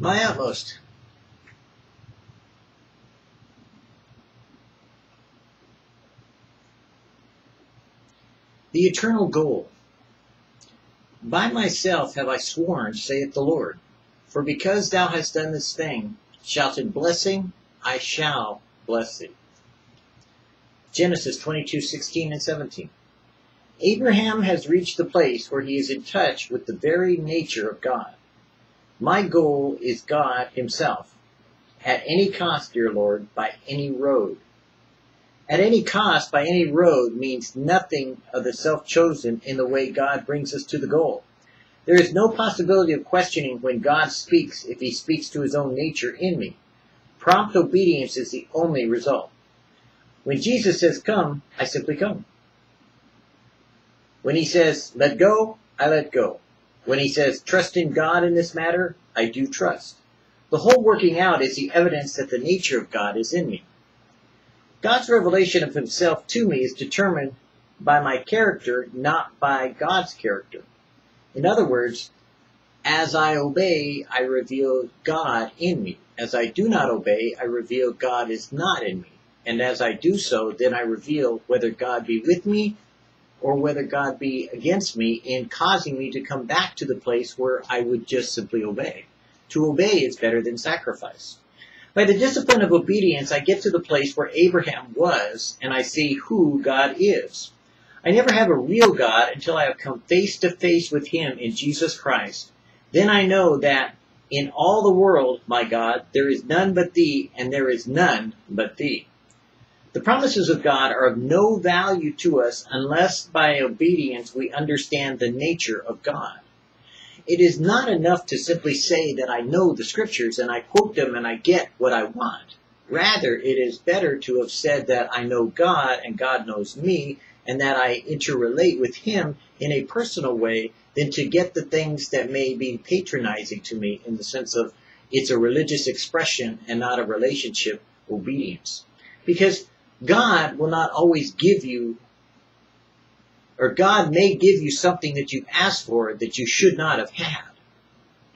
My utmost. The eternal goal. By myself have I sworn, saith the Lord, for because thou hast done this thing, shalt in blessing, I shall bless thee. Genesis 22, 16 and 17. Abraham has reached the place where he is in touch with the very nature of God. My goal is God himself. At any cost, dear Lord, by any road. At any cost, by any road means nothing of the self-chosen in the way God brings us to the goal. There is no possibility of questioning when God speaks if he speaks to his own nature in me. Prompt obedience is the only result. When Jesus says come, I simply come. When he says let go, I let go. When he says trust in God in this matter, I do trust. The whole working out is the evidence that the nature of God is in me. God's revelation of himself to me is determined by my character, not by God's character. In other words, as I obey, I reveal God in me. As I do not obey, I reveal God is not in me. And as I do so, then I reveal whether God be with me or whether God be against me in causing me to come back to the place where I would just simply obey. To obey is better than sacrifice. By the discipline of obedience, I get to the place where Abraham was, and I see who God is. I never have a real God until I have come face to face with Him in Jesus Christ. Then I know that in all the world, my God, there is none but Thee, and there is none but Thee. The promises of God are of no value to us unless by obedience we understand the nature of God. It is not enough to simply say that I know the scriptures and I quote them and I get what I want. Rather, it is better to have said that I know God and God knows me and that I interrelate with Him in a personal way than to get the things that may be patronizing to me in the sense of it's a religious expression and not a relationship obedience. Because God will not always give you, or God may give you something that you asked for that you should not have had.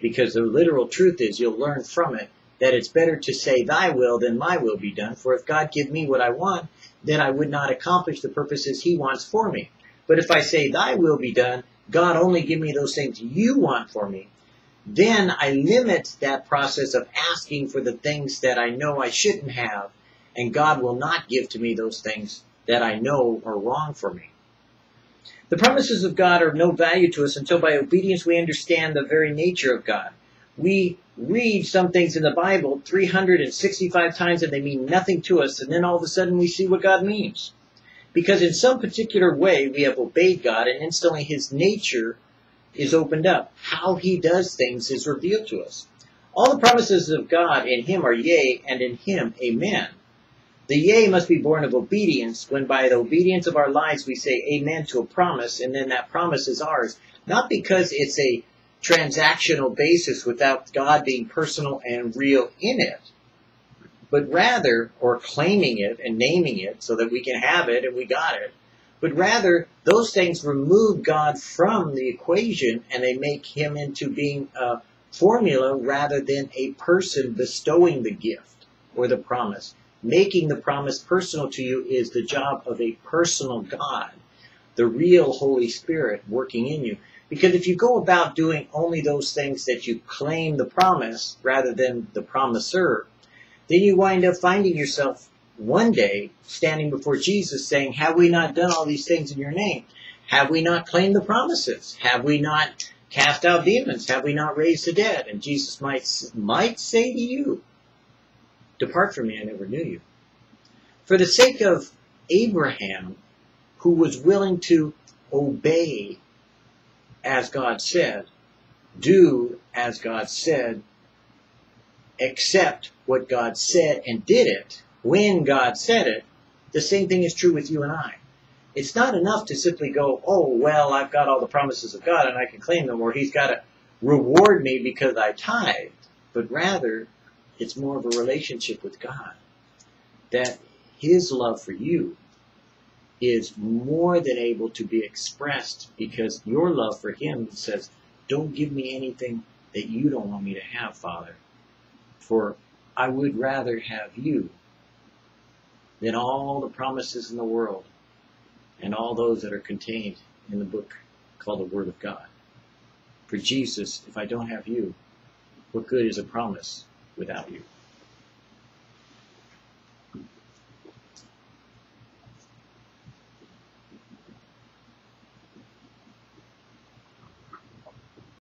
Because the literal truth is you'll learn from it that it's better to say thy will than my will be done. For if God give me what I want, then I would not accomplish the purposes he wants for me. But if I say thy will be done, God only give me those things you want for me, then I limit that process of asking for the things that I know I shouldn't have and God will not give to me those things that I know are wrong for me. The promises of God are of no value to us until by obedience we understand the very nature of God. We read some things in the Bible 365 times and they mean nothing to us, and then all of a sudden we see what God means. Because in some particular way we have obeyed God and instantly His nature is opened up. How He does things is revealed to us. All the promises of God in Him are yea, and in Him amen. The yea must be born of obedience, when by the obedience of our lives we say amen to a promise, and then that promise is ours. Not because it's a transactional basis without God being personal and real in it, but rather, or claiming it and naming it so that we can have it and we got it, but rather those things remove God from the equation and they make him into being a formula rather than a person bestowing the gift or the promise making the promise personal to you is the job of a personal God, the real Holy Spirit working in you. Because if you go about doing only those things that you claim the promise rather than the promiser, then you wind up finding yourself one day standing before Jesus saying, Have we not done all these things in your name? Have we not claimed the promises? Have we not cast out demons? Have we not raised the dead? And Jesus might, might say to you, Depart from me, I never knew you. For the sake of Abraham, who was willing to obey as God said, do as God said, accept what God said and did it when God said it, the same thing is true with you and I. It's not enough to simply go, oh, well, I've got all the promises of God and I can claim them, or He's got to reward me because I tithed. But rather, it's more of a relationship with God. That His love for you is more than able to be expressed because your love for Him says, Don't give me anything that you don't want me to have, Father. For I would rather have you than all the promises in the world and all those that are contained in the book called the Word of God. For Jesus, if I don't have you, what good is a promise without you?